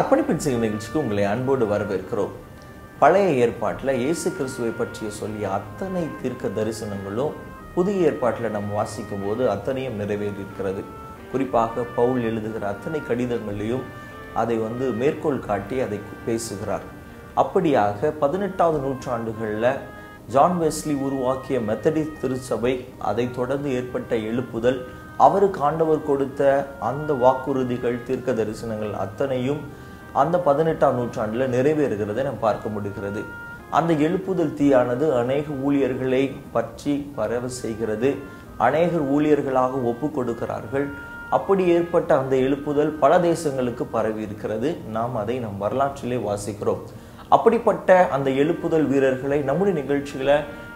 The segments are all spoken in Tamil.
அர்ப்பணிப்பின் சில நிகழ்ச்சிக்கு உங்களை அன்போடு வரவேற்கிறோம். பழைய ஏற்பாட்டில் இயேசு கிறிஸ்துவை பற்றிய சொல்லிய அத்தனை தீர்க்க தரிசனங்களும் புதிய ஏற்பாட்டில் நம்ம வாசிக்கும் போது அத்தனையும் நிறைவேறியிருக்கிறது. குறிப்பாக பவுல் எழுதுகிற அத்தனை கடிதங்களையும் அதை வந்து மேற்கோள் காட்டி அதை பேசுகிறார். அப்படியாக பதினெட்டாவது நூற்றாண்டுகளில் ஜான் வெஸ்லி உருவாக்கிய மெத்தடிஸ்ட் திருச்சபை அதை தொடர்ந்து ஏற்பட்ட எழுப்புதல் அவருக்கு ஆண்டவர் கொடுத்த அந்த வாக்குறுதிகள் தீர்க்க தரிசனங்கள் அத்தனையும் அந்த பதினெட்டாம் நூற்றாண்டில் நிறைவேறுகிறதை நாம் பார்க்க முடிகிறது. அந்த எழுப்புதல் தீயானது அநேக ஊழியர்களை பற்றி பரவ செய்கிறது. அநேகர் ஊழியர்களாக ஒப்பு கொடுக்கிறார்கள். அப்படி ஏற்பட்ட அந்த எழுப்புதல் பல தேசங்களுக்கு பரவி இருக்கிறது. நாம் அதை நம் வரலாற்றிலே வாசிக்கிறோம். அப்படிப்பட்ட அந்த எழுப்புதல் வீரர்களை நம்முடைய நிகழ்ச்சிகளை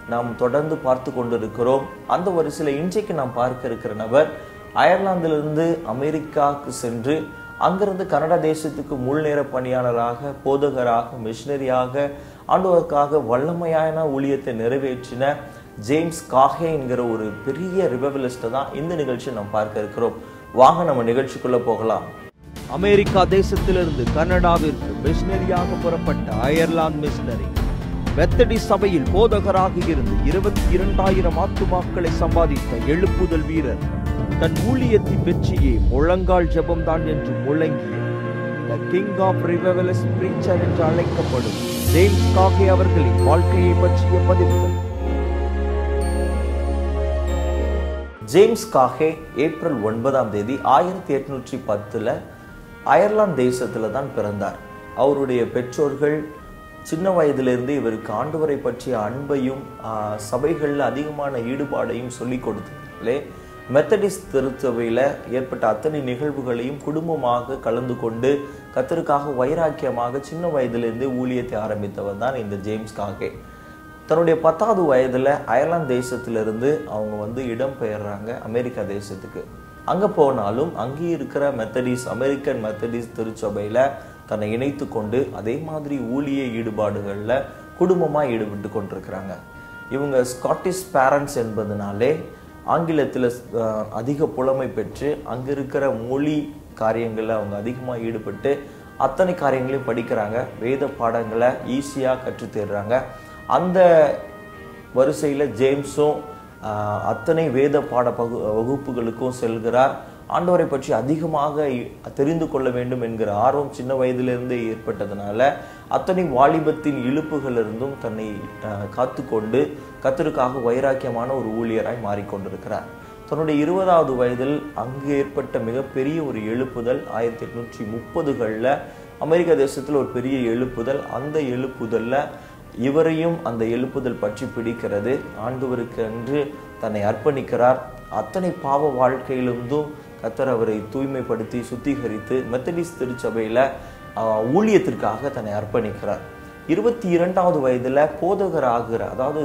நாம் தொடர்ந்து பார்த்து கொண்டிருக்கிறோம். அந்த வரிசையில் இன்றைக்கு நாம் பார்க்க இருக்கிற நபர் அயர்லாந்திலிருந்து அமெரிக்காவுக்கு சென்று அங்கிருந்து கனடா தேசத்துக்கு முழுநேர பணியாளராக போதகராக மிஷினரியாக ஆண்டவருக்காக வல்லமையான ஊழியத்தை நிறைவேற்றின ஜேம்ஸ் காஹே என்கிற ஒரு பெரிய ரிவபலிஸ்ட்டை தான் இந்த நிகழ்ச்சியை நாம் பார்க்க இருக்கிறோம். வாங்க நம்ம நிகழ்ச்சிக்குள்ள போகலாம். அமெரிக்கா தேசத்திலிருந்து கனடாவிற்கு மிஷினரியாக புறப்பட்ட அயர்லாந்து மிஷினரி மெத்தடி சபையில் போதகராக இருந்து இருபத்தி இரண்டாயிரம் ஆத்துமாக்களை சம்பாதித்த எழுப்புதல் வீரர் தன் ஊழியத்தின் வெற்றியே முழங்கால் ஜபம்தான் என்று முழங்கிய. The king of revivals preacher என்று அழைக்கப்படும் ஜேம்ஸ் காகே அவர்களின் வாழ்க்கையை பற்றிய பதிவுகள். ஜேம்ஸ் காஹே ஏப்ரல் ஒன்பதாம் தேதி ஆயிரத்தி எட்நூற்றி பத்தில் அயர்லாந்து தேசத்தில் தான் பிறந்தார். அவருடைய பெற்றோர்கள் சின்ன வயதிலிருந்து இவருக்கு ஆண்டவரை பற்றிய அன்பையும் சபைகளில் அதிகமான ஈடுபாடையும் சொல்லி கொடுத்ததுலே மெத்தடிஸ்ட் திருச்சபையில் ஏற்பட்ட அத்தனை நிகழ்வுகளையும் குடும்பமாக கலந்து கொண்டு கத்தருக்காக வைராக்கியமாக சின்ன வயதிலிருந்து ஊழியத்தை ஆரம்பித்தவர் தான் இந்த ஜேம்ஸ் காகே. தன்னுடைய பத்தாவது வயதில் அயர்லாந்து தேசத்திலிருந்து அவங்க வந்து இடம் பெயர்றாங்க அமெரிக்கா தேசத்துக்கு. அங்கே போனாலும் அங்கே இருக்கிற மெத்தடிஸ் அமெரிக்கன் மெத்தடிஸ் திருச்சபையில் தன்னை இணைத்து கொண்டு அதே மாதிரி ஊழிய ஈடுபாடுகளில் குடும்பமாக ஈடுபட்டு கொண்டிருக்கிறாங்க. இவங்க ஸ்காட்டிஷ் பேரண்ட்ஸ் என்பதுனாலே ஆங்கிலத்தில் அதிக புலமை பெற்று அங்கே இருக்கிற மொழி காரியங்களில் அவங்க அதிகமாக ஈடுபட்டு அத்தனை காரியங்களையும் படிக்கிறாங்க. வேத பாடங்களை ஈஸியாக கற்றுத்தேடுறாங்க அந்த வரிசையில் ஜேம்ஸும் அத்தனை வேத பாட பகு வகுப்புகளுக்கும் செல்கிறார். ஆண்டவரை பற்றி அதிகமாக தெரிந்து கொள்ள வேண்டும் என்கிற ஆர்வம் சின்ன வயதிலிருந்தே ஏற்பட்டதுனால அத்தனை வாலிபத்தின் இழுப்புகளிலிருந்தும் தன்னை காத்துக்கொண்டு கத்தருக்காக வைராக்கியமான ஒரு ஊழியராய் மாறிக்கொண்டிருக்கிறார். தன்னுடைய இருபதாவது வயதில் அங்கு ஏற்பட்ட மிகப்பெரிய ஒரு எழுப்புதல் ஆயிரத்தி எட்நூற்றி முப்பதுகளில் அமெரிக்க தேசத்தில் ஒரு பெரிய எழுப்புதல். அந்த எழுப்புதலில் இவரையும் அந்த எழுப்புதல் பற்றி பிடிக்கிறது. ஆண்டவருக்கு என்று தன்னை அர்ப்பணிக்கிறார். அத்தனை பாவ வாழ்க்கையிலிருந்தும் கத்தர் அவரை தூய்மைப்படுத்தி சுத்திகரித்து மெத்தடிஸ் திருச்சபையில் ஊழியத்திற்காக தன்னை அர்ப்பணிக்கிறார். இருபத்தி இரண்டாவது வயதில் போதகர் ஆகிற அதாவது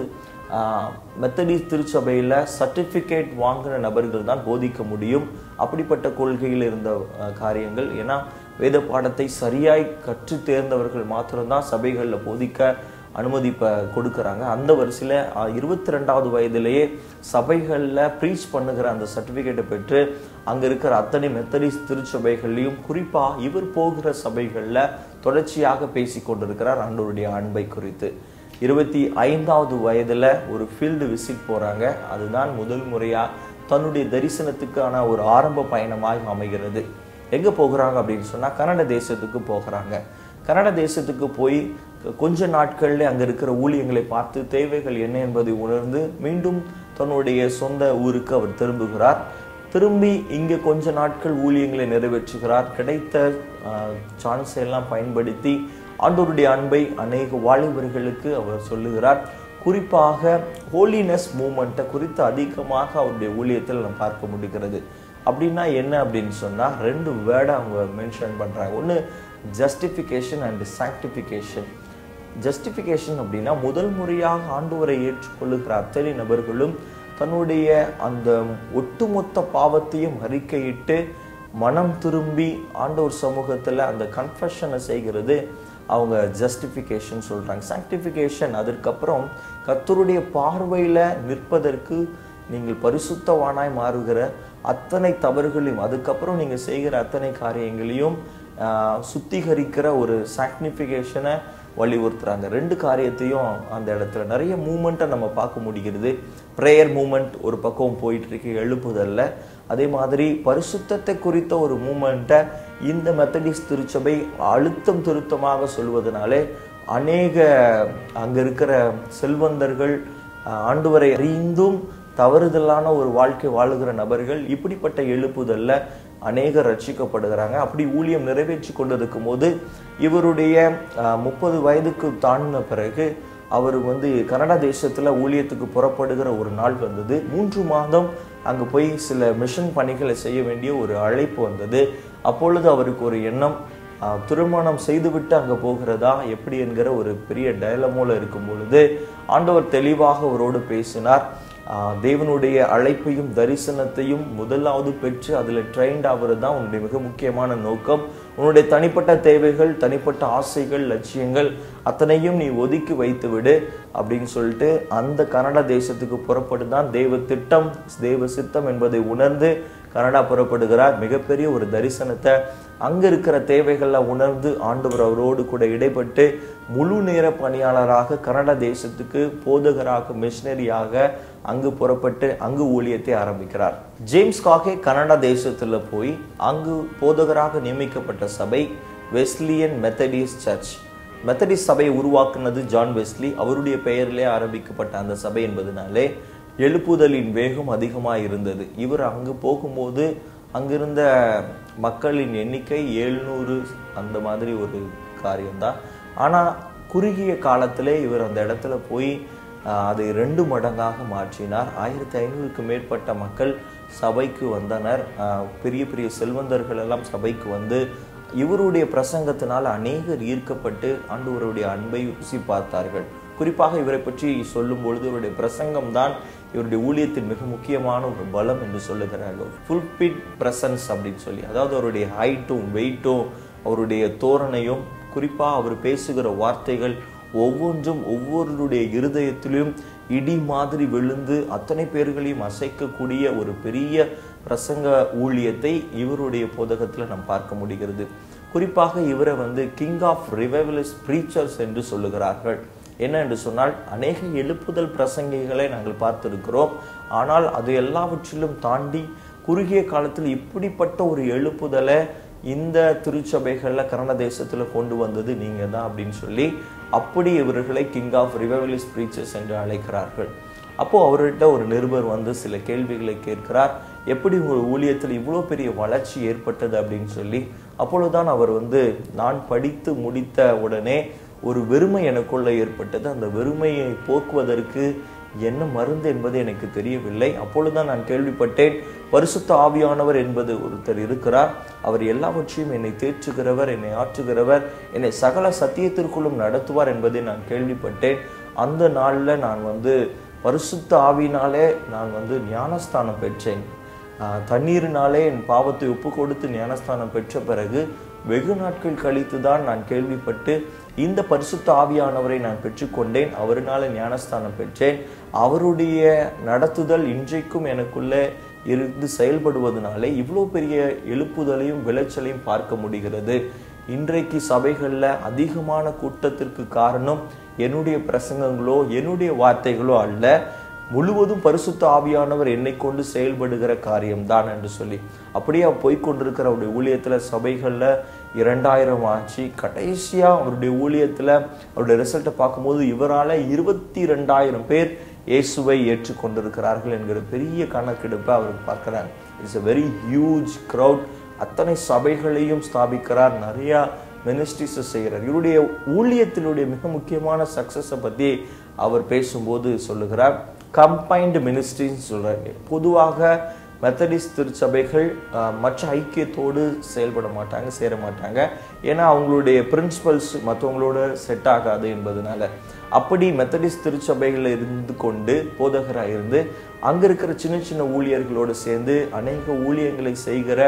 மெத்தடிஸ் திருச்சபையில் சர்டிஃபிகேட் வாங்கின நபர்கள் தான் போதிக்க முடியும். அப்படிப்பட்ட கொள்கையில் இருந்த காரியங்கள் ஏன்னா வேத பாடத்தை சரியாய் கற்று தேர்ந்தவர்கள் மாத்திரம்தான் சபைகளில் போதிக்க அனுமதி இப்போ கொடுக்குறாங்க. அந்த வரிசையில் இருபத்தி ரெண்டாவது வயதிலேயே சபைகளில் ப்ரீச் பண்ணுகிற அந்த சர்டிஃபிகேட்டை பெற்று அங்கே இருக்கிற அத்தனை மெத்தடிஸ் திருச்சபைகள்லையும் குறிப்பாக இவர் போகிற சபைகளில் தொடர்ச்சியாக பேசி கொண்டிருக்கிறார் ஆண்டவருடைய அன்பை குறித்து. இருபத்தி ஐந்தாவது வயதில் ஒரு ஃபீல்டு விசிட் போகிறாங்க அதுதான் முதல் முறையாக தன்னுடைய தரிசனத்துக்கான ஒரு ஆரம்ப பயணமாக அமைகிறது. எங்கே போகிறாங்க அப்படின்னு சொன்னால் கன்னட தேசத்துக்கு போகிறாங்க. கன்னட தேசத்துக்கு போய் கொஞ்ச நாட்களில் அங்கே இருக்கிற ஊழியங்களை பார்த்து தேவைகள் என்ன என்பதை உணர்ந்து மீண்டும் தன்னுடைய சொந்த ஊருக்கு அவர் திரும்புகிறார். திரும்பி இங்கே கொஞ்ச நாட்கள் ஊழியங்களை நிறைவேற்றுகிறார். கிடைத்த சான்ஸை எல்லாம் பயன்படுத்தி ஆண்டோருடைய அன்பை அநேக வாலிபர்களுக்கு அவர் சொல்லுகிறார். குறிப்பாக ஹோலினஸ் மூமெண்ட்டை குறித்து அதிகமாக அவருடைய ஊழியத்தில் நம்ம பார்க்க முடிகிறது. அப்படின்னா என்ன அப்படின்னு சொன்னால் ரெண்டு வேர்டை அவங்க மென்ஷன் பண்ணுறாங்க ஒன்று ஜஸ்டிஃபிகேஷன் அண்ட் சாங்டிஃபிகேஷன் ஜஸ்டிஃபிகேஷன் அப்படின்னா முதல் முறையாக ஆண்டவரை ஏற்றுக்கொள்ளுகிற அத்தனை நபர்களும் தன்னுடைய அந்த ஒட்டுமொத்த பாவத்தையும் அறிக்கையிட்டு மனம் திரும்பி ஆண்டவர் சமூகத்தில் அந்த கன்ஃபஷனை செய்கிறது. அவங்க ஜஸ்டிஃபிகேஷன் சொல்கிறாங்க சாங்டிஃபிகேஷன் அதற்கப்புறம் கத்தருடைய பார்வையில் நிற்பதற்கு நீங்கள் பரிசுத்தவானாய் மாறுகிற அத்தனை தவறுகளையும் அதுக்கப்புறம் நீங்கள் செய்கிற அத்தனை காரியங்களையும் சுத்திகரிக்கிற ஒரு சாக்னிஃபிகேஷனை வலியுறுத்துறாங்க. ரெண்டு காரியத்தையும் அந்த இடத்துல நிறைய மூமெண்ட்டை நம்ம பார்க்க முடிகிறது. ப்ரேயர் மூமெண்ட் ஒரு பக்கம் போயிட்டு இருக்கு எழுப்புதல்ல. அதே மாதிரி பரிசுத்தத்தை குறித்த ஒரு மூமெண்ட்டை இந்த மெத்தடிஸ்ட் திருச்சபை அழுத்தம் திருத்தமாக சொல்வதனாலே அநேக அங்க இருக்கிற செல்வந்தர்கள் ஆண்டுவரை ஆண்டவரை அறிந்தும் தவறுதலான ஒரு வாழ்க்கை வாழுகிற நபர்கள் இப்படிப்பட்ட எழுப்புதல்ல. அநேகர் ரட்சிக்கப்படுகிறாங்க. அப்படி ஊழியம் நிறைவேற்றி கொண்டிருக்கும் போது இவருடைய முப்பது வயதுக்கு தாண்டின பிறகு அவர் வந்து கனடா தேசத்தில் ஊழியத்துக்கு புறப்படுகிற ஒரு நாள் வந்தது. மூன்று மாதம் அங்கே போய் சில மிஷன் பணிகளை செய்ய வேண்டிய ஒரு அழைப்பு வந்தது. அப்பொழுது அவருக்கு ஒரு எண்ணம் திருமணம் செய்துவிட்டு அங்கே போகிறதா எப்படி என்கிற ஒரு பெரிய டயலமோல இருக்கும் பொழுது ஆண்டவர் தெளிவாக அவரோடு பேசினார். தேவனுடைய அழைப்பையும் தரிசனத்தையும் முதலாவது பெற்று அதில் ட்ரெயின்ட் ஆகிறது தான் உன்னுடைய மிக முக்கியமான நோக்கம். உன்னுடைய தனிப்பட்ட தேவைகள் தனிப்பட்ட ஆசைகள் லட்சியங்கள் அத்தனையும் நீ ஒதுக்கி வைத்து விடு அப்படின்னு சொல்லிட்டு அந்த கனடா தேசத்துக்கு புறப்படுதான் தேவ திட்டம் தேவ சித்தம் என்பதை உணர்ந்து கனடா புறப்படுகிறார். மிகப்பெரிய ஒரு தரிசனத்தை அங்கே இருக்கிற தேவைகளை உணர்ந்து ஆண்டவர் அவரோடு கூட இடைப்பட்டு முழு நேர பணியாளராக கனடா தேசத்துக்கு போதகராக மிஷினரியாக அங்கு புறப்பட்டு அங்கு ஊழியத்தை ஆரம்பிக்கிறார். ஜேம்ஸ் காகே கனடா தேசத்தில் போய் அங்கு போதகராக நியமிக்கப்பட்ட சபை வெஸ்லியன் மெத்தடிஸ் சர்ச். மெத்தடிஸ் சபையை உருவாக்குனது ஜான் வெஸ்லி. அவருடைய பெயரிலே ஆரம்பிக்கப்பட்ட அந்த சபை என்பதனாலே எழுப்புதலின் வேகம் அதிகமாக இருந்தது இவர் அங்கு போகும்போது அங்கிருந்த மக்களின் எண்ணிக்கை எழுநூறு அந்த மாதிரி ஒரு காரியம்தான். ஆனால் குறுகிய காலத்திலே இவர் அந்த இடத்துல போய் அதை ரெண்டு மடங்காக மாற்றினார். ஆயிரத்தி ஐநூறுக்கு மேற்பட்ட மக்கள் சபைக்கு வந்தனர். பெரிய பெரிய செல்வந்தர்கள் எல்லாம் சபைக்கு வந்து இவருடைய பிரசங்கத்தினால் அநேகர் ஈர்க்கப்பட்டு ஆண்டவருடைய அன்பை ருசி பார்த்தார்கள். குறிப்பாக இவரை பற்றி சொல்லும் பொழுது இவருடைய பிரசங்கம் தான் இவருடைய ஊழியத்தின் மிக முக்கியமான ஒரு பலம் என்று சொல்லுகிறார்கள் ஃபுல்பிட் பிரசன்ஸ் அப்படின்னு சொல்லி அதாவது அவருடைய ஹைட்டும் வெயிட்டும் அவருடைய தோரணையும் குறிப்பாக அவர் பேசுகிற வார்த்தைகள் ஒவ்வொன்றும் ஒவ்வொருடைய இருதயத்திலும் இடி மாதிரி விழுந்து அத்தனை பேர்களையும் அசைக்கக்கூடிய ஒரு பெரிய பிரசங்க ஊழியத்தை இவருடைய போதகத்தில் நாம் பார்க்க முடிகிறது. குறிப்பாக இவரை வந்து கிங் ஆஃப் ரிவைவலிஸ்ட் ப்ரீச்சர்ஸ் என்று சொல்லுகிறார்கள். என்ன என்று சொன்னால் அநேக எழுப்புதல் பிரசங்கிகளை நாங்கள் பார்த்திருக்கிறோம். ஆனால் அது எல்லாவற்றிலும் தாண்டி குறுகிய காலத்தில் இப்படிப்பட்ட ஒரு எழுப்புதலை இந்த திருச்சபைகளில் கன்னட தேசத்தில் கொண்டு வந்தது நீங்கள் தான் அப்படின்னு சொல்லி அப்படி இவர்களை கிங் ஆஃப் ரிவைவலிஸ் ப்ரீச்சர்ஸ் என்று அழைக்கிறார்கள். அப்போது அவர்கிட்ட ஒரு நிருபர் வந்து சில கேள்விகளை கேட்கிறார். எப்படி உங்கள் ஊழியத்தில் இவ்வளோ பெரிய வளர்ச்சி ஏற்பட்டது அப்படின்னு சொல்லி அப்பொழுதுதான் அவர் வந்து நான் படித்து முடித்த உடனே ஒரு வெறுமை எனக்குள்ள ஏற்பட்டது. அந்த வெறுமையை போக்குவதற்கு என்ன மருந்து என்பது எனக்கு தெரியவில்லை. அப்பொழுதுதான் நான் கேள்விப்பட்டேன் பரிசுத்த ஆவியானவர் என்பது ஒருத்தர் இருக்கிறார். அவர் எல்லாவற்றையும் என்னை தேற்றுகிறவர் என்னை ஆற்றுகிறவர் என்னை சகல சத்தியத்திற்குள்ளும் நடத்துவார் என்பதை நான் கேள்விப்பட்டேன். அந்த நாளில் நான் வந்து பரிசுத்த ஆவினாலே நான் வந்து ஞானஸ்தானம் பெற்றேன். ஆஹ் தண்ணீரினாலே என் பாவத்தை ஒப்பு கொடுத்து ஞானஸ்தானம் பெற்ற பிறகு வெகு நாட்கள் கழித்து தான் நான் கேள்விப்பட்டு இந்த பரிசுத்த ஆவியானவரை நான் பெற்றுக்கொண்டேன். அவரினால ஞானஸ்தானம் பெற்றேன். அவருடைய நடத்துதல் இன்றைக்கும் எனக்குள்ளே இருந்து செயல்படுவதனாலே இவ்வளோ பெரிய எழுப்புதலையும் விளைச்சலையும் பார்க்க முடிகிறது. இன்றைக்கு சபைகளில் அதிகமான கூட்டத்திற்கு காரணம் என்னுடைய பிரசங்கங்களோ என்னுடைய வார்த்தைகளோ அல்ல. முழுவதும் பரிசுத்த ஆவியானவர் என்னை கொண்டு செயல்படுகிற காரியம்தான் என்று சொல்லி அப்படியே போய்கொண்டிருக்கிற அவருடைய ஊழியத்தில் சபைகளில் இரண்டாயிரம் ஆச்சு. கடைசியாக அவருடைய ஊழியத்தில் அவருடைய ரிசல்ட்டை பார்க்கும்போது இவரால் இருபத்தி ரெண்டாயிரம் பேர் இயேசுவை ஏற்றுக்கொண்டிருக்கிறார்கள் என்கிற பெரிய கணக்கெடுப்பை அவர் பார்க்கிறார். It's a very huge crowd அத்தனை சபைகளையும் ஸ்தாபிக்கிறார். நிறையா மினிஸ்ட்ரிஸை செய்கிறார். இவருடைய ஊழியத்தினுடைய மிக முக்கியமான சக்ஸஸை பற்றி அவர் பேசும்போது சொல்லுகிறார். கம்பைன்டு மினிஸ்ட்ரின்னு சொல்கிறார் பொதுவாக மெத்தடிஸ்ட் திருச்சபைகள் மற்ற ஐக்கியத்தோடு செயல்பட மாட்டாங்க சேர மாட்டாங்க ஏன்னா அவங்களுடைய பிரின்சிபல்ஸ் மற்றவங்களோட செட் ஆகாது என்பதனால. அப்படி மெத்தடிஸ்ட் திருச்சபைகளில் இருந்து கொண்டு போதகராக இருந்து அங்கே இருக்கிற சின்ன சின்ன ஊழியர்களோடு சேர்ந்து அநேக ஊழியங்களை செய்கிற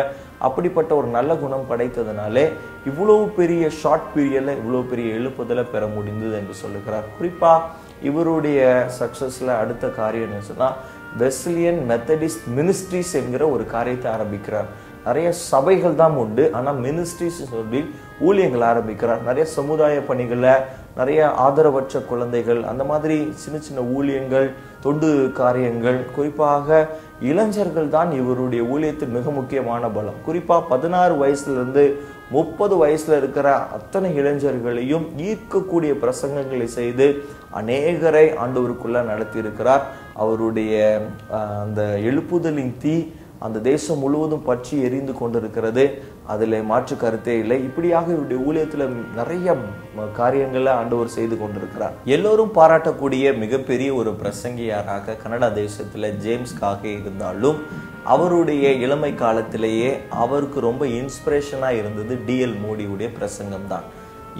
அப்படிப்பட்ட ஒரு நல்ல குணம் படைத்ததுனாலே இவ்வளவு பெரிய ஷார்ட் பீரியடில் இவ்வளோ பெரிய எழுப்புதலை பெற முடிந்தது என்று சொல்லுகிறார். குறிப்பாக இவருடைய சக்ஸஸில் அடுத்த காரியம் என்ன சொன்னால் வெஸ்லியன் மெத்தடிஸ்ட் மினிஸ்ட்ரிஸ் என்கிற ஒரு காரியத்தை ஆரம்பிக்கிறார். நிறைய சபைகள் தான் உண்டு. ஆனால் மினிஸ்ட்ரிஸ் சொல்லி ஊழியங்கள் ஆரம்பிக்கிறார். நிறைய சமுதாய பணிகளை நிறைய ஆதரவற்ற குழந்தைகள் அந்த மாதிரி சின்ன சின்ன ஊழியங்கள் தொண்டு காரியங்கள் குறிப்பாக இளைஞர்கள் தான் இவருடைய ஊழியத்தின் மிக முக்கியமான பலம். குறிப்பாக பதினாறு வயசுலேருந்து முப்பது வயசில் இருக்கிற அத்தனை இளைஞர்களையும் ஈர்க்கக்கூடிய பிரசங்கங்களை செய்து அநேகரை ஆண்டவருக்குள்ள நடத்தியிருக்கிறார். அவருடைய அந்த எழுப்புதலின் தீ அந்த தேசம் முழுவதும் பற்றி எரிந்து கொண்டிருக்கிறது. அதில் மாற்று கருத்தே இல்லை. இப்படியாக இவருடைய ஊழியத்தில் நிறைய காரியங்களை ஆண்டவர் செய்து கொண்டிருக்கிறார். எல்லோரும் பாராட்டக்கூடிய மிகப்பெரிய ஒரு பிரசங்கியாராக கனடா தேசத்தில் ஜேம்ஸ்காக இருந்தாலும் அவருடைய இளமை காலத்திலேயே அவருக்கு ரொம்ப இன்ஸ்பிரேஷனாக இருந்தது டிஎல் மோடியுடைய பிரசங்கம் தான்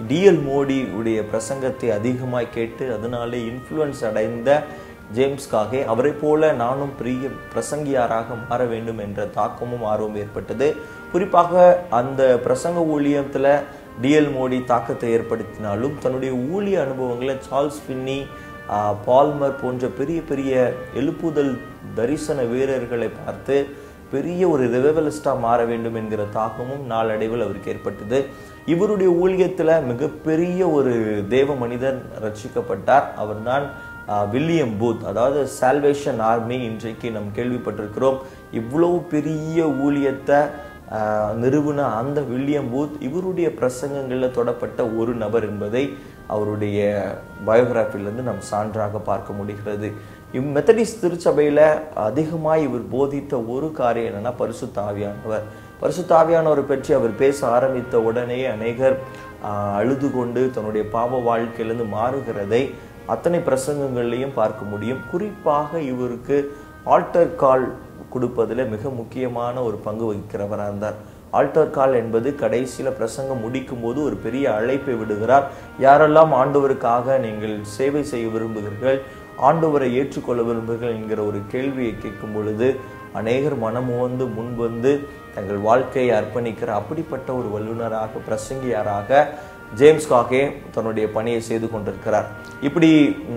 டிஎல் மோடி உடைய பிரசங்கத்தை அதிகமாக கேட்டு அதனாலே இன்ஃப்ளூயன்ஸ் அடைந்த ஜேம்ஸ்காகே அவரை போல நானும் பிரிய பிரசங்கியாராக மாற வேண்டும் என்ற தாக்கமும் ஆர்வம் ஏற்பட்டது. குறிப்பாக அந்த பிரசங்க ஊழியத்தில் டிஎல் மோடி தாக்கத்தை ஏற்படுத்தினாலும் தன்னுடைய ஊழிய அனுபவங்களை சார்ல்ஸ் பின்னி பால்மர் போன்ற பெரிய பெரிய எழுப்புதல் தரிசன வீரர்களை பார்த்து பெரிய ஒரு ரிவவலிஸ்டாக மாற வேண்டும் என்கிற தாக்கமும் நாளடைவில் அவருக்கு ஏற்பட்டது. இவருடைய ஊழியத்தில் மிகப்பெரிய ஒரு தேவ மனிதன் ரட்சிக்கப்பட்டார். அவர்தான் வில்லியம் பூத் அதாவது சால்வேஷன் ஆர்மி இன்றைக்கு நாம் கேள்விப்பட்டிருக்கிறோம். இவ்வளவு பெரிய ஊழியத்தை நிறுவன அந்த வில்லியம் பூத் இவருடைய பிரசங்கங்களில் தொடப்பட்ட ஒரு நபர் என்பதை அவருடைய பயோகிராஃபிலிருந்து நாம் சான்றாக பார்க்க முடிகிறது. இவ் மெத்தடிஸ்ட் திருச்சபையில் அதிகமாக இவர் போதித்த ஒரு காரியம் என்னென்னா பரிசுத்த ஆவியானவர். பரிசுத்த பற்றி அவர் பேச ஆரம்பித்த உடனே அநேகர் அழுது கொண்டு தன்னுடைய பாவ வாழ்க்கையிலிருந்து மாறுகிறதை அத்தனை பிரசங்கங்கள்லையும் பார்க்க முடியும். குறிப்பாக இவருக்கு ஆல்டர் கால் கொடுப்பதில் மிக முக்கியமான ஒரு பங்கு வகிக்கிறவராக இருந்தார். ஆல்டர் கால் என்பது கடைசியில் பிரசங்கம் முடிக்கும் போது ஒரு பெரிய அழைப்பை விடுகிறார். யாரெல்லாம் ஆண்டவருக்காக நீங்கள் சேவை செய்ய விரும்புகிறீர்கள் ஆண்டவரை ஏற்றுக்கொள்ள விரும்புகிறீர்கள் என்கிற ஒரு கேள்வியை கேட்கும் பொழுது அநேகர் மனமுவந்து முன் வந்து தங்கள் வாழ்க்கையை அர்ப்பணிக்கிற அப்படிப்பட்ட ஒரு வல்லுனராக பிரசங்கியாராக ஜேம்ஸ் காகே தன்னுடைய பணியை செய்து கொண்டிருக்கிறார். இப்படி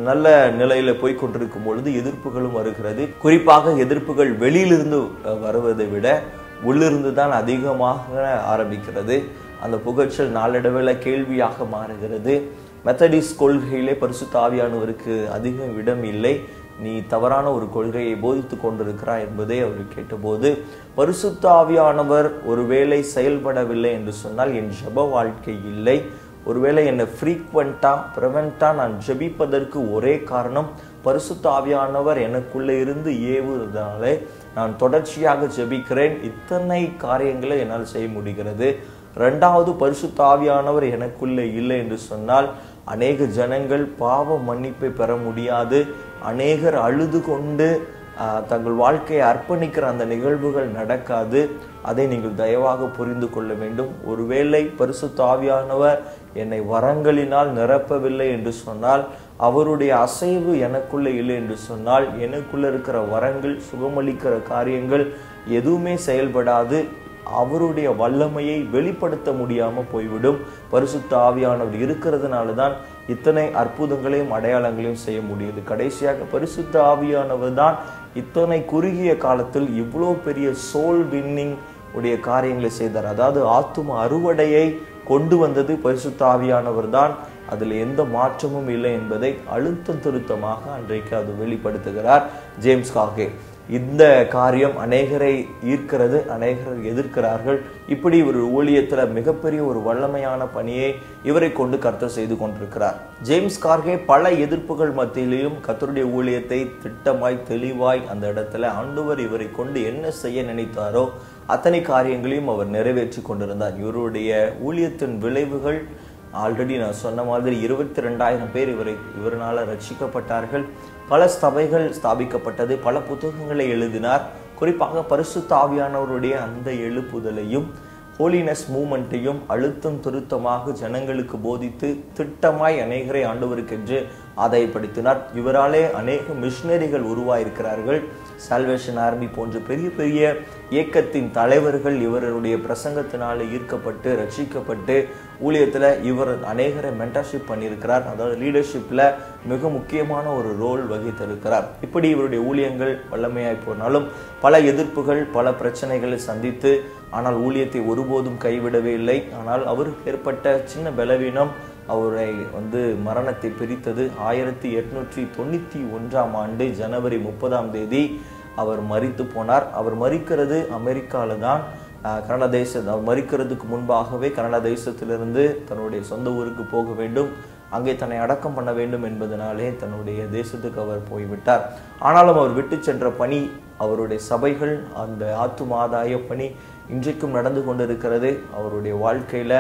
நல்ல நிலையில போய் கொண்டிருக்கும் பொழுது எதிர்ப்புகளும் வருகிறது. குறிப்பாக எதிர்ப்புகள் வெளியிலிருந்து வருவதை விட உள்ளிருந்து தான் அதிகமாக ஆரம்பிக்கிறது. அந்த புகழ்ச்சல் நாளடைவில் கேள்வியாக மாறுகிறது. மெத்தடிஸ்ட் கொள்கையிலே பரிசுத்தாவியானவருக்கு அதிகம் இடம் இல்லை. நீ தவறான ஒரு கொள்கையை போதித்து கொண்டிருக்கிறாய் என்பதை அவர் கேட்டபோது பரிசுத்தாவியானவர் ஒருவேளை செயல்படவில்லை என்று சொன்னால் என் ஜெப வாழ்க்கை இல்லை. ஒருவேளை என்னை ஃப்ரீக்வெண்ட்டாக ப்ரிவெண்டா நான் ஜெபிப்பதற்கு ஒரே காரணம் பரிசுத்த ஆவியானவர் எனக்குள்ளே இருந்து ஏவுறதுனாலே நான் தொடர்ச்சியாக ஜெபிக்கிறேன். இத்தனை காரியங்களை என்னால் செய்ய முடிகிறது. ரெண்டாவது பரிசுத்த ஆவியானவர் எனக்குள்ளே இல்லை என்று சொன்னால் அநேக ஜனங்கள் பாவ மன்னிப்பை பெற முடியாது. அநேகர் அழுது கொண்டு தங்கள் வாழ்க்கையை அர்ப்பணிக்கிற அந்த நிகழ்வுகள் நடக்காது. அதை நீங்கள் தயவாக புரிந்து கொள்ள வேண்டும். ஒருவேளை பரிசு தாவியானவர் என்னை வரங்களினால் நிரப்பவில்லை என்று சொன்னால் அவருடைய அசைவு எனக்குள்ளே இல்லை என்று சொன்னால் எனக்குள்ளே இருக்கிற வரங்கள் சுகமளிக்கிற காரியங்கள் எதுவுமே செயல்படாது. அவருடைய வல்லமையை வெளிப்படுத்த முடியாமல் போய்விடும். பரிசுத்த ஆவியானவர் இருக்கிறதுனால தான் இத்தனை அற்புதங்களையும் அடையாளங்களையும் செய்ய முடியுது. கடைசியாக பரிசுத்த ஆவியானவர் தான் இத்தனை குறுகிய காலத்தில் இவ்வளோ பெரிய சோல் வின்னிங் உடைய காரியங்களை செய்தார். அதாவது ஆத்தும அறுவடையை கொண்டு வந்தது பரிசுத்தாவியானவர் தான் அதில் எந்த மாற்றமும் இல்லை என்பதை அழுத்தம் திருத்தமாக அன்றைக்கு அது வெளிப்படுத்துகிறார் ஜேம்ஸ் காகே இந்த காரியம் அநேகரை ஈர்க்கிறது அநேகர் எதிர்க்கிறார்கள். இப்படி ஒரு ஊழியத்தில் மிகப்பெரிய ஒரு வல்லமையான பணியை இவரை கொண்டு கர்த்தர் செய்து கொண்டிருக்கிறார். ஜேம்ஸ் கார்கே பல எதிர்ப்புகள் மத்தியிலையும் கர்த்தருடைய ஊழியத்தை திட்டமாய் தெளிவாய் அந்த இடத்துல ஆண்டவர் இவரை கொண்டு என்ன செய்ய நினைத்தாரோ அத்தனை காரியங்களையும் அவர் நிறைவேற்றி கொண்டிருந்தார். இவருடைய ஊழியத்தின் விளைவுகள் ஆல்ரெடி நான் சொன்ன மாதிரி இருபத்தி ரெண்டாயிரம் பேர் இவரை இவரால் ரட்சிக்கப்பட்டார்கள். பல சபைகள் ஸ்தாபிக்கப்பட்டது பல புத்தகங்களை எழுதினார். குறிப்பாக பரிசு தாவியானவருடைய அந்த எழுப்புதலையும் ஹோலினஸ் மூமெண்ட்டையும் அழுத்தம் திருத்தமாக ஜனங்களுக்கு போதித்து திட்டமாய் அநேகரை ஆண்டவருக்கென்று ஆதாயப்படுத்தினார் இவராலே அநேக மிஷினரிகள் உருவாயிருக்கிறார்கள். சால்வேஷன் ஆர்மி போன்ற பெரிய பெரிய இயக்கத்தின் தலைவர்கள் இவருடைய பிரசங்கத்தினால ஈர்க்கப்பட்டு ரட்சிக்கப்பட்டு ஊழியத்தில் இவர் அநேகரை மென்டர்ஷிப் பண்ணியிருக்கிறார். அதாவது லீடர்ஷிப்பில் மிக முக்கியமான ஒரு ரோல் வகித்திருக்கிறார். இப்படி இவருடைய ஊழியங்கள் வல்லமையாய் போனாலும் பல எதிர்ப்புகள் பல பிரச்சனைகளை சந்தித்து ஆனால் ஊழியத்தை ஒருபோதும் கைவிடவே இல்லை. ஆனால் அவருக்கு ஏற்பட்ட சின்ன பலவீனம் அவரை வந்து மரணத்தை பிரித்தது ஆயிரத்தி எட்நூற்றி தொண்ணூற்றி ஒன்றாம் ஆண்டு ஜனவரி முப்பதாம் தேதி அவர் மறித்து போனார். அவர் மறிக்கிறது அமெரிக்காவில் தான். கனடா தேச அவர் மறிக்கிறதுக்கு முன்பாகவே கனடா தேசத்திலிருந்து தன்னுடைய சொந்த ஊருக்கு போக வேண்டும். அங்கே தன்னை அடக்கம் பண்ண வேண்டும் என்பதனாலே தன்னுடைய தேசத்துக்கு அவர் போய்விட்டார். ஆனாலும் அவர் விட்டு சென்ற பணி அவருடைய சபைகள் அந்த ஆத்துமாதாய பணி இன்றைக்கும் நடந்து கொண்டிருக்கிறது. அவருடைய வாழ்க்கையில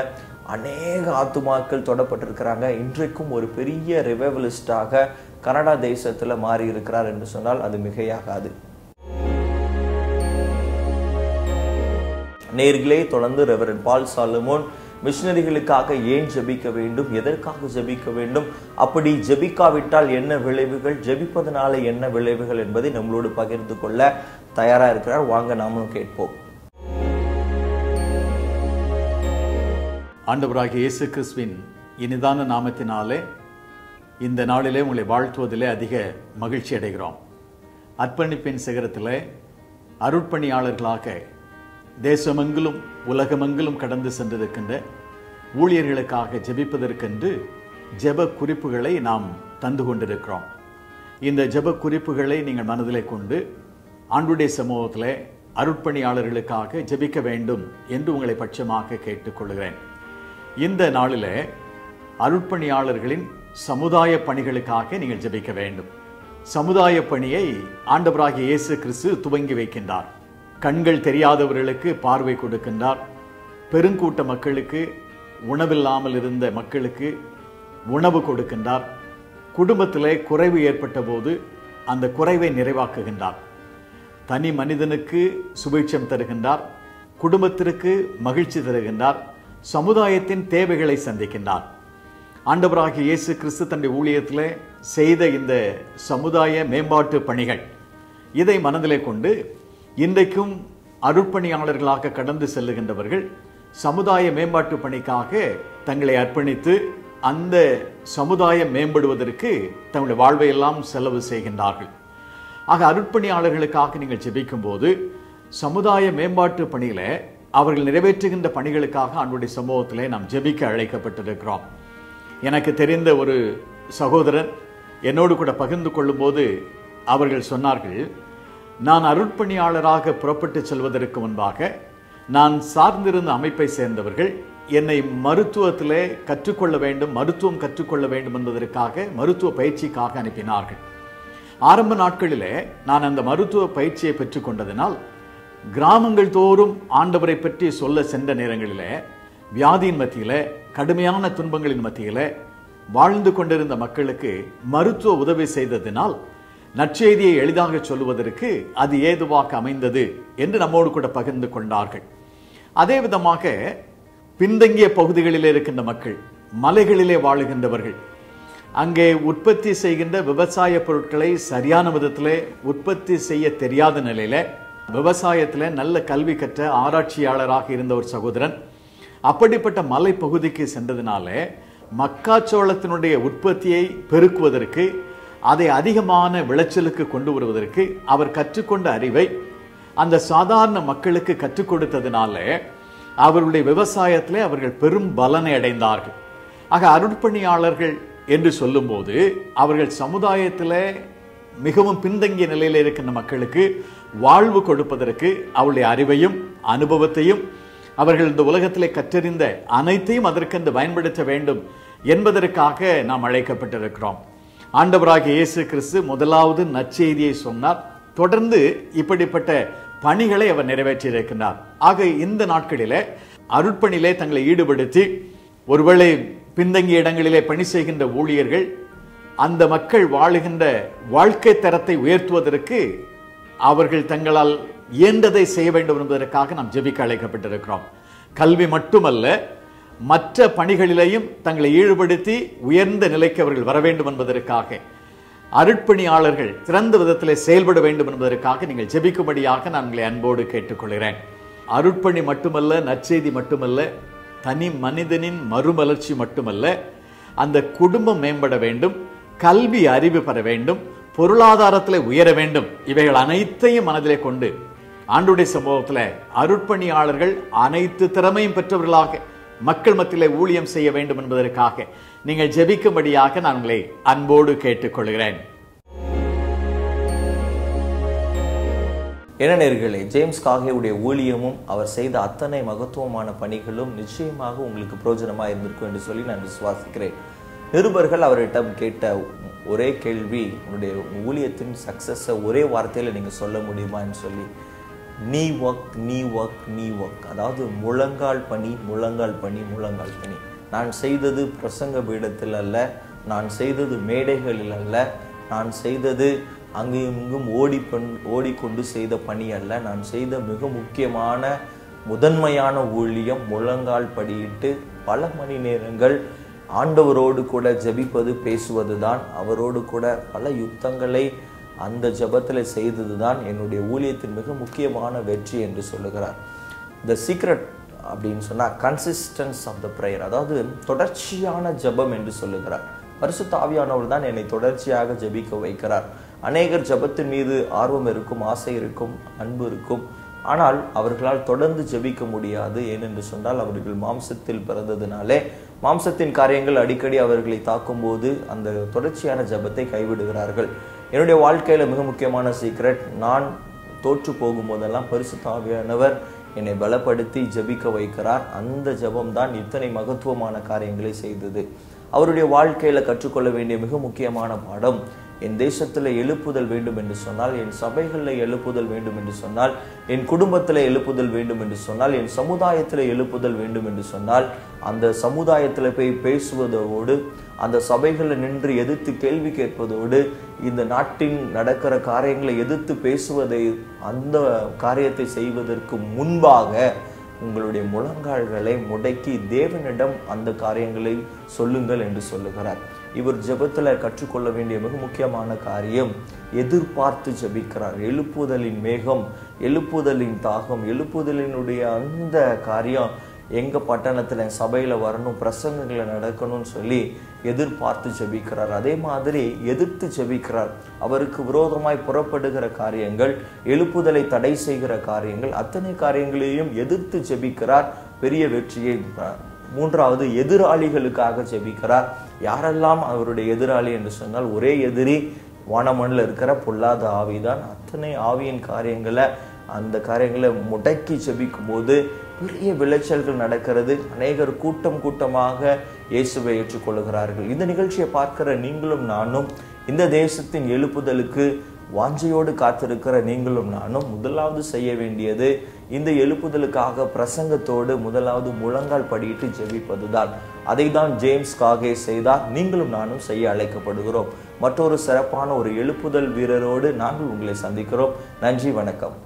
அநேக ஆத்துமாக்கள் தொடப்பட்டிருக்கிறாங்க. இன்றைக்கும் ஒரு பெரிய ரிவைவலிஸ்டாக கனடா தேசத்தில் மாறி இருக்கிறார் என்று சொன்னால் அது மிகையாகாது. நேர்களே தொடர்ந்து ரெவரன் பால் சாலமோன் மிஷினரிகளுக்காக ஏன் ஜெபிக்க வேண்டும்? எதற்காக ஜெபிக்க வேண்டும்? அப்படி ஜெபிக்காவிட்டால் என்ன விளைவுகள்? ஜெபிப்பதனால என்ன விளைவுகள் என்பதை நம்மளோடு பகிர்ந்து கொள்ள தயாராக இருக்கிறார். வாங்க நாமளும் கேட்போம். ஆண்டவராக இயேசு கிறிஸ்துவின் இனிதான நாமத்தினாலே இந்த நாளிலே உங்களை வாழ்த்துவதிலே அதிக மகிழ்ச்சி அடைகிறோம். அர்ப்பணிப்பின் சிகரத்திலே அருட்பணியாளர்களாக தேசமெங்கிலும் உலகமெங்கிலும் கடந்து சென்றிருக்கின்ற ஊழியர்களுக்காக ஜெபிப்பதற்கென்று ஜெப குறிப்புகளை நாம் தந்து கொண்டிருக்கிறோம். இந்த ஜெப குறிப்புகளை நீங்கள் மனதிலே கொண்டு ஆண்டுடைய சமூகத்தில் அருட்பணியாளர்களுக்காக ஜெபிக்க வேண்டும் என்று உங்களை பட்சமாக கேட்டுக்கொள்கிறேன். இந்த நாளில் அருட்பணியாளர்களின் சமுதாய பணிகளுக்காக நீங்கள் ஜெபிக்க வேண்டும். சமுதாய பணியை ஆண்டவராகிய இயேசு கிறிஸ்து துவங்கி வைக்கின்றார். கண்கள் தெரியாதவர்களுக்கு பார்வை கொடுக்கின்றார். பெருங்கூட்ட மக்களுக்கு உணவில்லாமல் இருந்த மக்களுக்கு உணவு கொடுக்கின்றார். குடும்பத்திலே குறைவு ஏற்பட்ட போது அந்த குறைவை நிறைவாக்குகின்றார். தனி மனிதனுக்கு சுபிட்சம் தருகின்றார். குடும்பத்திற்கு மகிழ்ச்சி தருகின்றார். சமுதாயத்தின் தேவைகளை சந்திக்கின்றார். ஆண்டவராகிய இயேசு கிறிஸ்து தன்னுடைய ஊழியத்தில் செய்த இந்த சமுதாய மேம்பாட்டு பணிகள் இதை மனதிலே கொண்டு இன்றைக்கும் அருட்பணியாளர்களாக கடந்து செல்லுகின்றவர்கள் சமுதாய மேம்பாட்டு பணிக்காக தங்களை அர்ப்பணித்து அந்த சமுதாயம் மேம்படுவதற்கு தங்களுடைய வாழ்வையெல்லாம் செலவு செய்கின்றார்கள். ஆக அருட்பணியாளர்களுக்காக நீங்கள் ஜெபிக்கும் போது சமுதாய மேம்பாட்டு பணியில் அவர்கள் நிறைவேற்றுகின்ற பணிகளுக்காக அன்றைய சமூகத்திலே நாம் ஜெபிக்க அழைக்கப்பட்டிருக்கிறோம். எனக்கு தெரிந்த ஒரு சகோதரன் என்னோடு கூட பகிர்ந்து கொள்ளும்போது அவர்கள் சொன்னார்கள் நான் அருட்பணியாளராக புறப்பட்டு செல்வதற்கு முன்பாக நான் சார்ந்திருந்த அமைப்பை சேர்ந்தவர்கள் என்னை மருத்துவத்திலே கற்றுக்கொள்ள வேண்டும் மருத்துவம் கற்றுக்கொள்ள வேண்டும் என்பதற்காக மருத்துவ பயிற்சிக்காக அனுப்பினார்கள். ஆரம்ப நாட்களிலே நான் அந்த மருத்துவ பயிற்சியை பெற்றுக்கொண்டதினால் கிராமங்கள் தோறும் ஆண்டவரை பற்றி சொல்ல சென்ற நேரங்களில் வியாதியின் மத்தியில் கடுமையான துன்பங்களின் மத்தியில் வாழ்ந்து கொண்டிருந்த மக்களுக்கு மருத்துவ உதவி செய்ததினால் நற்செய்தியை எளிதாக சொல்லுவதற்கு அது ஏதுவாக அமைந்தது என்று நம்மோடு கூட பகிர்ந்து கொண்டார்கள். அதே விதமாக பின்தங்கிய பகுதிகளிலே இருக்கின்ற மக்கள் மலைகளிலே வாழுகின்றவர்கள் அங்கே உற்பத்தி செய்கின்ற விவசாய பொருட்களை சரியான விதத்தில் உற்பத்தி செய்ய தெரியாத நிலையில் விவசாயத்தில் நல்ல கல்வி கற்ற ஆராய்ச்சியாளராக இருந்த ஒரு சகோதரன் அப்படிப்பட்ட மலைப்பகுதிக்கு சென்றதுனால மக்காச்சோளத்தினுடைய உற்பத்தியை பெருக்குவதற்கு அதை அதிகமான விளைச்சலுக்கு கொண்டு வருவதற்கு அவர் கற்றுக்கொண்ட அறிவை அந்த சாதாரண மக்களுக்கு கற்றுக் கொடுத்ததுனால அவருடைய விவசாயத்தில் அவர்கள் பெரும் பலனை அடைந்தார்கள். ஆக அருட்பணியாளர்கள் என்று சொல்லும்போது அவர்கள் சமுதாயத்தில் மிகவும் பின்தங்கிய நிலையில் இருக்கின்ற மக்களுக்கு வாழ்வு கொடுப்பதற்கு அவளுடைய அறிவையும் அனுபவத்தையும் அவர்கள் இந்த உலகத்திலே கற்றறிந்த அனைத்தையும் அதற்கென்று பயன்படுத்த வேண்டும் என்பதற்காக நாம் அழைக்கப்பட்டிருக்கிறோம். ஆண்டவராக இயேசு கிறிஸ்து முதலாவது நற்செய்தியை சொன்னார். தொடர்ந்து இப்படிப்பட்ட பணிகளை அவர் நிறைவேற்றியிருக்கின்றார். ஆக இந்த நாட்களிலே அருட்பணியிலே தங்களை ஈடுபடுத்தி ஒருவேளை பின்தங்கிய இடங்களிலே பணி செய்கின்ற ஊழியர்கள் அந்த மக்கள் வாழுகின்ற வாழ்க்கை தரத்தை உயர்த்துவதற்கு அவர்கள் தங்களால் இயன்றதை செய்ய வேண்டும் என்பதற்காக நாம் ஜெபிக்க அழைக்கப்பட்டிருக்கிறோம். கல்வி மட்டுமல்ல மற்ற பணிகளிலேயும் தங்களை ஈடுபடுத்தி உயர்ந்த நிலைக்கு அவர்கள் வர வேண்டும் என்பதற்காக அருட்பணியாளர்கள் சிறந்த விதத்தில் செயல்பட வேண்டும் என்பதற்காக நீங்கள் ஜெபிக்கும்படியாக நான் உங்களை அன்போடு கேட்டுக்கொள்கிறேன். அருட்பணி மட்டுமல்ல நற்செய்தி மட்டுமல்ல தனி மனிதனின் மறுமலர்ச்சி மட்டுமல்ல அந்த குடும்பம் மேம்பட வேண்டும். கல்வி அறிவு பெற வேண்டும் பொருளாதாரத்தில் உயர வேண்டும். இவைகள் அனைத்தையும் மனதிலே கொண்டு ஆண்டுடைய சம்பவத்தில் அருட்பணியாளர்கள் அனைத்து திறமையும் பெற்றவர்களாக மக்கள் மத்தியிலே ஊழியம் செய்ய வேண்டும் என்பதற்காக நீங்கள் ஜெபிக்கும்படியாக நான் உங்களை அன்போடு கேட்டுக்கொள்கிறேன். என்ன நேர்களே ஜேம்ஸ் காகேவுடைய ஊழியமும் அவர் செய்த அத்தனை மகத்துவமான பணிகளும் நிச்சயமாக உங்களுக்கு பிரயோஜனமாக இருந்திருக்கும் என்று சொல்லி நான் விசுவாசிக்கிறேன். நிருபர்கள் அவரிடம் கேட்ட ஒரே கேள்வி உன்னுடைய ஊழியத்தின் சக்ஸஸை ஒரே வார்த்தையில் நீங்கள் சொல்ல முடியுமான்னு சொல்லி நீ ஒர்க் நீ ஒர்க் நீ ஒர்க் அதாவது முழங்கால் பணி முழங்கால் பணி முழங்கால் பணி. நான் செய்தது பிரசங்க பீடத்தில் அல்ல நான் செய்தது மேடைகளில் அல்ல நான் செய்தது அங்கும் இங்கும் ஓடி பண் ஓடிக்கொண்டு செய்த பணி அல்ல. நான் செய்த மிக முக்கியமான முதன்மையான ஊழியம் முழங்கால் படியிட்டு பல மணி நேரங்கள் ஆண்டவரோடு கூட ஜெபிப்பது பேசுவது தான் அவரோடு கூட பல யுத்தங்களை அந்த ஜெபத்தில் செய்தது தான் என்னுடைய ஊழியத்தின் மிக முக்கியமான வெற்றி என்று சொல்லுகிறார். த சீக்ரெட் அப்படின்னு சொன்னால் கன்சிஸ்டன்ஸ் ஆஃப் த ப்ரேயர் அதாவது தொடர்ச்சியான ஜெபம் என்று சொல்லுகிறார். பரிசுத்த ஆவியானவர் தான் என்னை தொடர்ச்சியாக ஜெபிக்க வைக்கிறார். அநேகர் ஜெபத்தின் மீது ஆர்வம் இருக்கும் ஆசை இருக்கும் அன்பு இருக்கும். ஆனால் அவர்களால் தொடர்ந்து ஜெபிக்க முடியாது. ஏனென்று சொன்னால் அவர்கள் மாம்சத்தில் பிறந்ததுனாலே மாம்சத்தின் காரியங்கள் அடிக்கடி அவர்களை தாக்கும்போது அந்த தொடர்ச்சியான ஜெபத்தை கைவிடுகிறார்கள். என்னுடைய வாழ்க்கையில் மிக முக்கியமான சீக்ரெட் நான் தோற்று போகும்போதெல்லாம் பரிசு ஆவியானவர் என்னை பலப்படுத்தி ஜெபிக்க வைக்கிறார். அந்த ஜெபம் தான் இத்தனை மகத்துவமான காரியங்களை செய்தது. அவருடைய வாழ்க்கையில் கற்றுக்கொள்ள வேண்டிய மிக முக்கியமான பாடம். என் தேசத்தில் எழுப்புதல் வேண்டும் என்று சொன்னால் என் சபைகளில் எழுப்புதல் வேண்டும் என்று சொன்னால் என் குடும்பத்தில் எழுப்புதல் வேண்டும் என்று சொன்னால் என் சமுதாயத்தில் எழுப்புதல் வேண்டும் என்று சொன்னால் அந்த சமுதாயத்தில் போய் பேசுவதோடு அந்த சபைகளில் நின்று எதிர்த்து கேள்வி கேட்பதோடு இந்த நாட்டின் நடக்கிற காரியங்களை எதிர்த்து பேசுவதை அந்த காரியத்தை செய்வதற்கு முன்பாக உங்களுடைய முழங்கால்களை முடக்கி தேவனிடம் அந்த காரியங்களை சொல்லுங்கள் என்று சொல்லுகிறார். இவர் ஜெபத்தில் கற்றுக்கொள்ள வேண்டிய மிக முக்கியமான காரியம் எதிர்பார்த்து ஜெபிக்கிறார். எழுப்புதலின் மேகம் எழுப்புதலின் தாகம் எழுப்புதலினுடைய அந்த காரியம் எங்கள் பட்டணத்தில் சபையில் வரணும் பிரசங்கங்களை நடக்கணும்னு சொல்லி எதிர்பார்த்து ஜெபிக்கிறார். அதே மாதிரி எதிர்த்து ஜெபிக்கிறார். அவருக்கு விரோதமாய் புறப்படுகிற காரியங்கள் எழுப்புதலை தடை செய்கிற காரியங்கள் அத்தனை காரியங்களையும் எதிர்த்து ஜெபிக்கிறார். பெரிய வெற்றியை மூன்றாவது எதிராளிகளுக்காக ஜெபிக்கிறார். யாரெல்லாம் அவருடைய எதிராளி என்று சொன்னால் ஒரே எதிரி வானமண்ணில் இருக்கிற பொல்லாத ஆவிதான். அத்தனை ஆவியின் காரியங்களை அந்த காரியங்களை முடக்கி செபிக்கும் போது பெரிய விளைச்சல்கள் நடக்கிறது. அநேகர் கூட்டம் கூட்டமாக இயேசுவை ஏற்றுக்கொள்கிறார்கள். இந்த நிகழ்ச்சியை பார்க்கிற நீங்களும் நானும் இந்த தேசத்தின் எழுப்புதலுக்கு வாஞ்சையோடு காத்திருக்கிற நீங்களும் நானும் முதலாவது செய்ய வேண்டியது இந்த எழுப்புதலுக்காக பிரசங்கத்தோடு முதலாவது முழங்கால் படியிட்டு ஜெபிப்பதுதான். அதை தான் ஜேம்ஸ் காகே செய்தார். நீங்களும் நானும் செய்ய அழைக்கப்படுகிறோம். மற்றொரு சிறப்பான ஒரு எழுப்புதல் வீரரோடு நாங்கள் உங்களை சந்திக்கிறோம். நன்றி வணக்கம்.